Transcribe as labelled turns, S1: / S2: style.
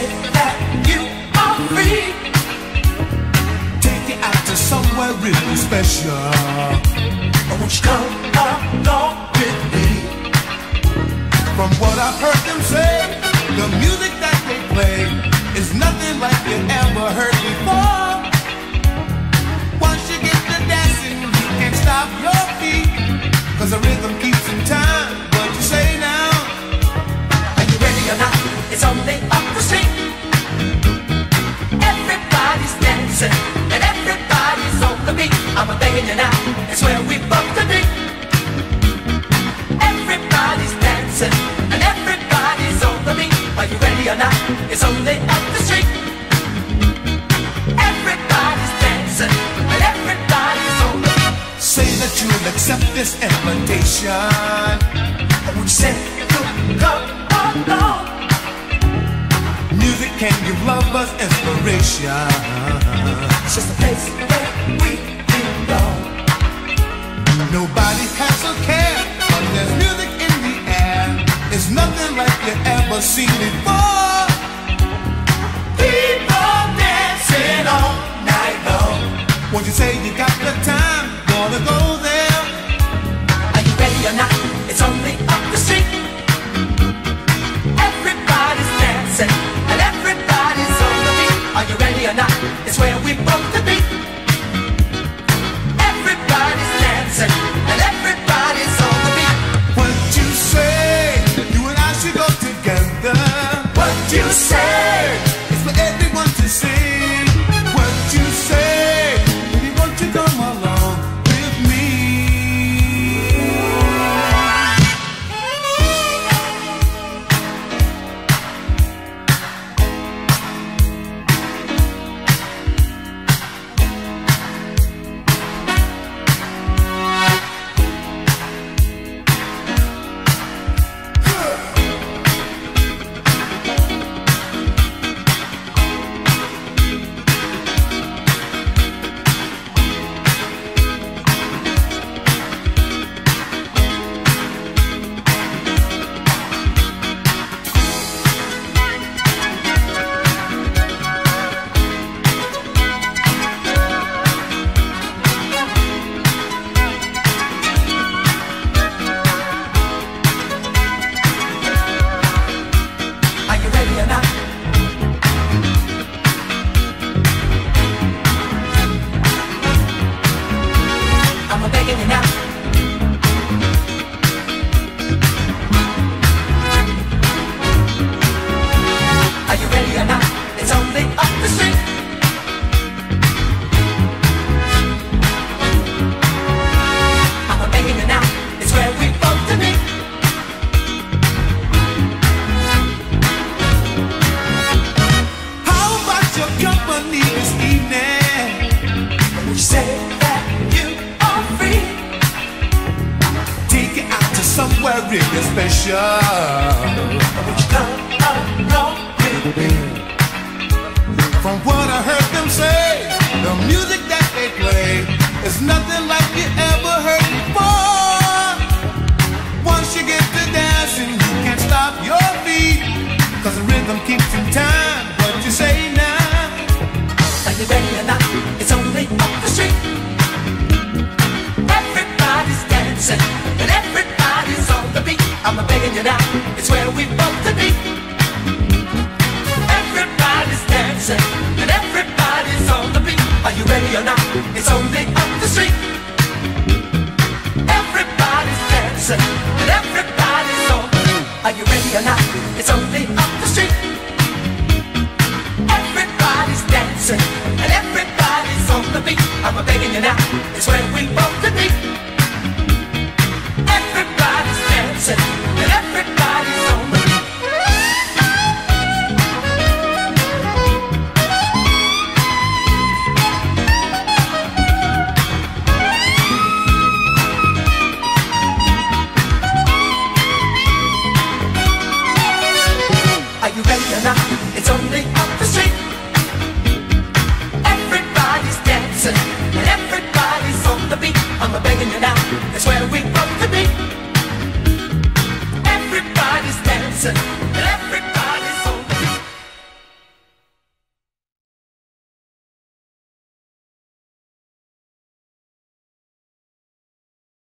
S1: you.
S2: Take you out to somewhere really special.
S1: Won't you come along with me?
S2: From what I've heard them say, the music. this invitation.
S1: We sing to God alone.
S2: Music can give lovers inspiration.
S1: It's just a place where we belong.
S2: Nobody has a care, but there's music in the air. It's nothing like you ever seen before.
S1: People dancing all night long.
S2: Won't you say you got the time? really special. dancing
S1: and everybody's on the beat. Are you ready or not? It's only up the street. Everybody's dancing and everybody's on the beat. Are you ready or not? It's only up the street. Everybody's dancing and everybody's on the beat. I'm begging you now. It's where we both could be. dancing.